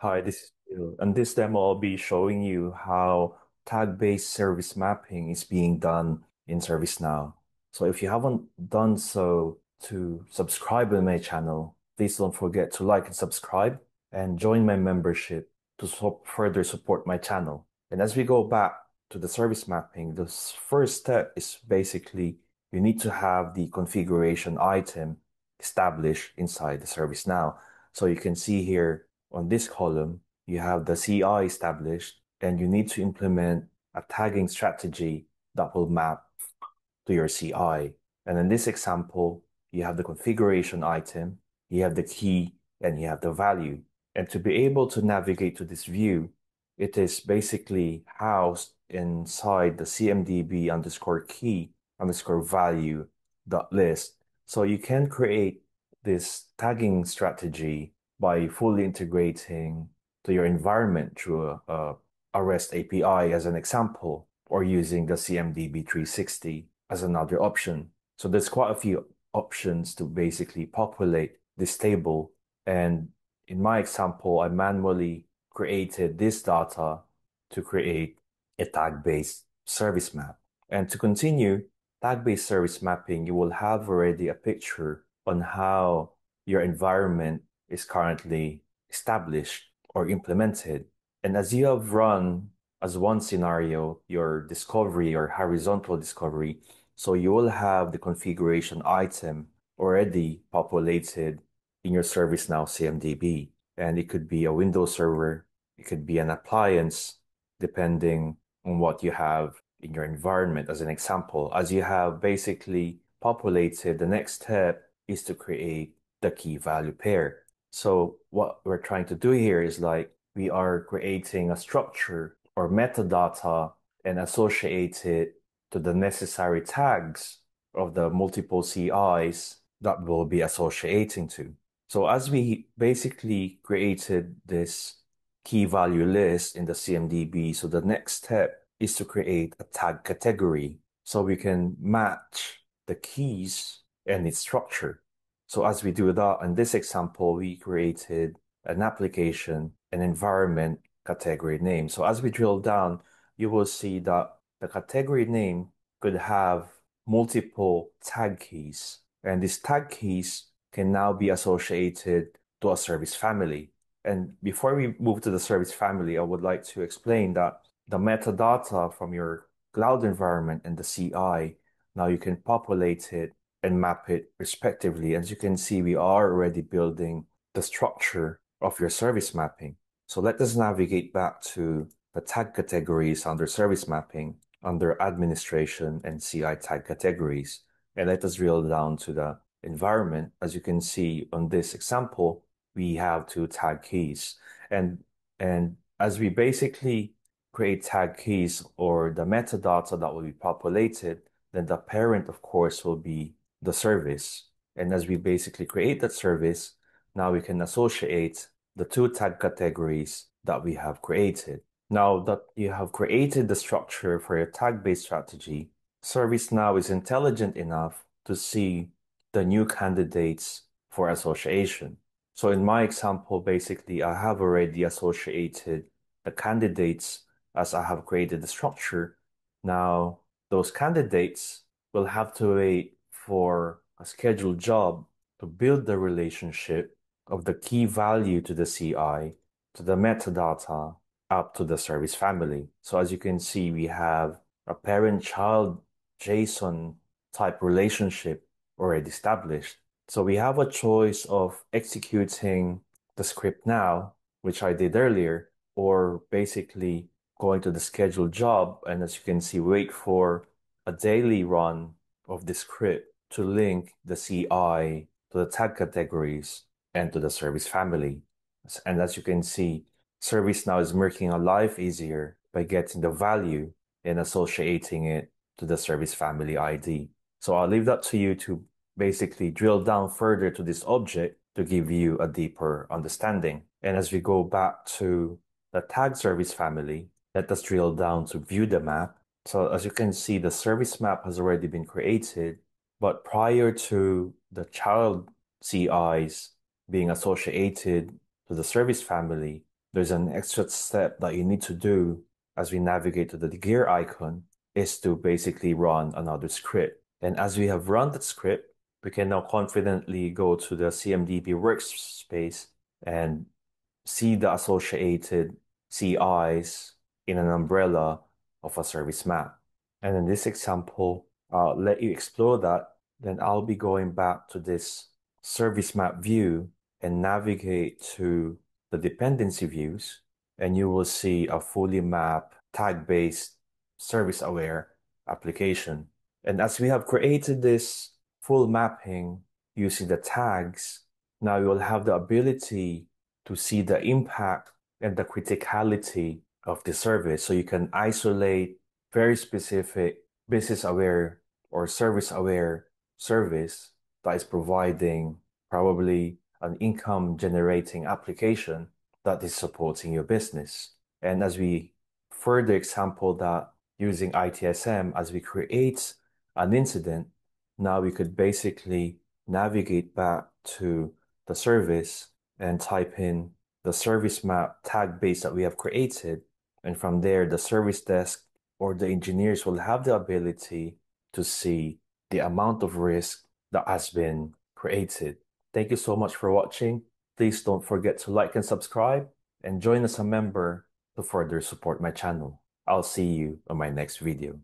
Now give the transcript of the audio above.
Hi, this is Bill. In this demo, I'll be showing you how tag-based service mapping is being done in ServiceNow. So if you haven't done so to subscribe to my channel, please don't forget to like and subscribe and join my membership to so further support my channel. And as we go back to the service mapping, the first step is basically you need to have the configuration item established inside the ServiceNow. So you can see here on this column, you have the CI established, and you need to implement a tagging strategy that will map to your CI. And in this example, you have the configuration item, you have the key, and you have the value. And to be able to navigate to this view, it is basically housed inside the CMDB underscore key underscore value dot list. So you can create this tagging strategy by fully integrating to your environment through a, a REST API as an example, or using the CMDB 360 as another option. So there's quite a few options to basically populate this table. And in my example, I manually created this data to create a tag-based service map. And to continue tag-based service mapping, you will have already a picture on how your environment is currently established or implemented. And as you have run as one scenario, your discovery or horizontal discovery, so you will have the configuration item already populated in your ServiceNow CMDB. And it could be a Windows server, it could be an appliance, depending on what you have in your environment. As an example, as you have basically populated, the next step is to create the key value pair. So what we're trying to do here is like we are creating a structure or metadata and associate it to the necessary tags of the multiple CIs that we'll be associating to. So as we basically created this key value list in the CMDB, so the next step is to create a tag category so we can match the keys and its structure. So as we do that, in this example, we created an application, an environment category name. So as we drill down, you will see that the category name could have multiple tag keys. And these tag keys can now be associated to a service family. And before we move to the service family, I would like to explain that the metadata from your cloud environment and the CI, now you can populate it and map it respectively. As you can see, we are already building the structure of your service mapping. So let us navigate back to the tag categories under service mapping, under administration and CI tag categories. And let us drill down to the environment. As you can see on this example, we have two tag keys. And, and as we basically create tag keys or the metadata that will be populated, then the parent, of course, will be the service. And as we basically create that service, now we can associate the two tag categories that we have created. Now that you have created the structure for your tag-based strategy, ServiceNow is intelligent enough to see the new candidates for association. So in my example, basically, I have already associated the candidates as I have created the structure. Now, those candidates will have to wait for a scheduled job to build the relationship of the key value to the CI, to the metadata, up to the service family. So as you can see, we have a parent-child JSON type relationship already established. So we have a choice of executing the script now, which I did earlier, or basically going to the scheduled job. And as you can see, wait for a daily run of the script to link the CI to the tag categories and to the service family. And as you can see, ServiceNow is making our life easier by getting the value and associating it to the service family ID. So I'll leave that to you to basically drill down further to this object to give you a deeper understanding. And as we go back to the tag service family, let us drill down to view the map. So as you can see, the service map has already been created but prior to the child CIs being associated to the service family, there's an extra step that you need to do as we navigate to the gear icon is to basically run another script. And as we have run that script, we can now confidently go to the CMDB workspace and see the associated CIs in an umbrella of a service map. And in this example, I'll let you explore that. Then I'll be going back to this service map view and navigate to the dependency views, and you will see a fully mapped tag-based service-aware application. And as we have created this full mapping using the tags, now you'll have the ability to see the impact and the criticality of the service. So you can isolate very specific business aware or service aware service that is providing probably an income generating application that is supporting your business. And as we further example that using ITSM, as we create an incident, now we could basically navigate back to the service and type in the service map tag base that we have created. And from there, the service desk or the engineers will have the ability to see the amount of risk that has been created. Thank you so much for watching. Please don't forget to like and subscribe and join as a member to further support my channel. I'll see you on my next video.